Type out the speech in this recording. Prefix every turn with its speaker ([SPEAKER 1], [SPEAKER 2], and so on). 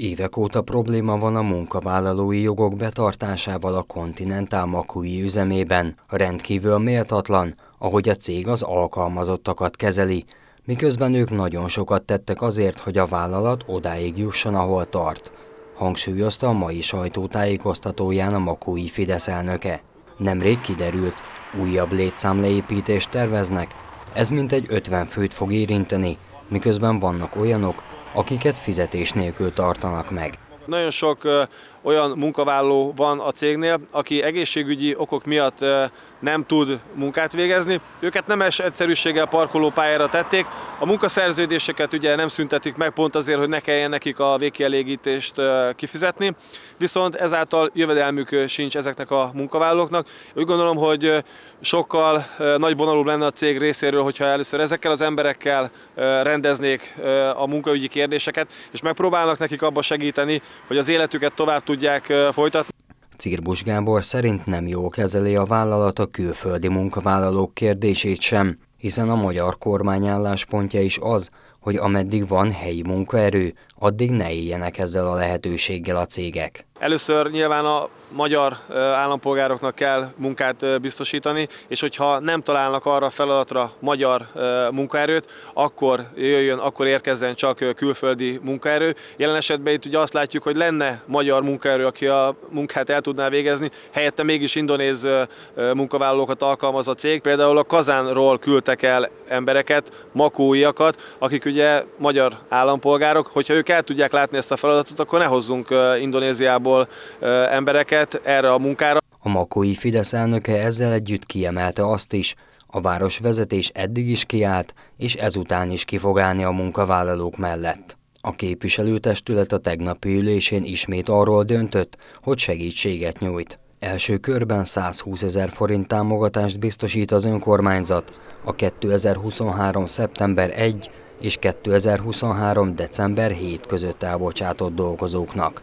[SPEAKER 1] Évek óta probléma van a munkavállalói jogok betartásával a Continental Makui üzemében. Rendkívül méltatlan, ahogy a cég az alkalmazottakat kezeli, miközben ők nagyon sokat tettek azért, hogy a vállalat odáig jusson, ahol tart, hangsúlyozta a mai sajtótájékoztatóján a Makui Fidesz elnöke. Nemrég kiderült, újabb létszámleépítést terveznek, ez mintegy 50 főt fog érinteni, miközben vannak olyanok, akiket fizetés nélkül tartanak meg.
[SPEAKER 2] Nagyon sok olyan munkavállaló van a cégnél, aki egészségügyi okok miatt nem tud munkát végezni. Őket nemes egyszerűséggel parkolópályára tették. A munkaszerződéseket ugye nem szüntetik meg pont azért, hogy ne kelljen nekik a végkielégítést kifizetni, viszont ezáltal jövedelmük sincs ezeknek a munkavállalóknak. Úgy gondolom, hogy sokkal nagy vonalúbb lenne a cég részéről, hogyha először ezekkel az emberekkel rendeznék a munkaügyi kérdéseket, és megpróbálnak nekik abba segíteni, hogy az életüket tovább tudják folytatni.
[SPEAKER 1] Cirbus Gábor szerint nem jó kezeli a vállalat a külföldi munkavállalók kérdését sem, hiszen a magyar kormány álláspontja is az, hogy ameddig van helyi munkaerő, addig ne éljenek ezzel a lehetőséggel a cégek.
[SPEAKER 2] Először nyilván a magyar állampolgároknak kell munkát biztosítani, és hogyha nem találnak arra feladatra magyar munkaerőt, akkor jöjjön, akkor érkezzen csak külföldi munkaerő. Jelen esetben itt ugye azt látjuk, hogy lenne magyar munkaerő, aki a munkát el tudná végezni, helyette mégis indonéz munkavállalókat alkalmaz a cég. Például a Kazánról küldtek el embereket, makóiakat, akik ugye magyar állampolgárok, hogyha ők el tudják látni ezt a feladatot, akkor ne hozzunk Indonéziából embereket erre a munkára.
[SPEAKER 1] A Makói Fidesz elnöke ezzel együtt kiemelte azt is, a városvezetés eddig is kiállt, és ezután is ki fog állni a munkavállalók mellett. A képviselőtestület a tegnapi ülésén ismét arról döntött, hogy segítséget nyújt. Első körben 120 ezer forint támogatást biztosít az önkormányzat a 2023. szeptember 1 és 2023. december 7 között elbocsátott dolgozóknak.